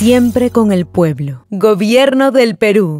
Siempre con el pueblo. Gobierno del Perú.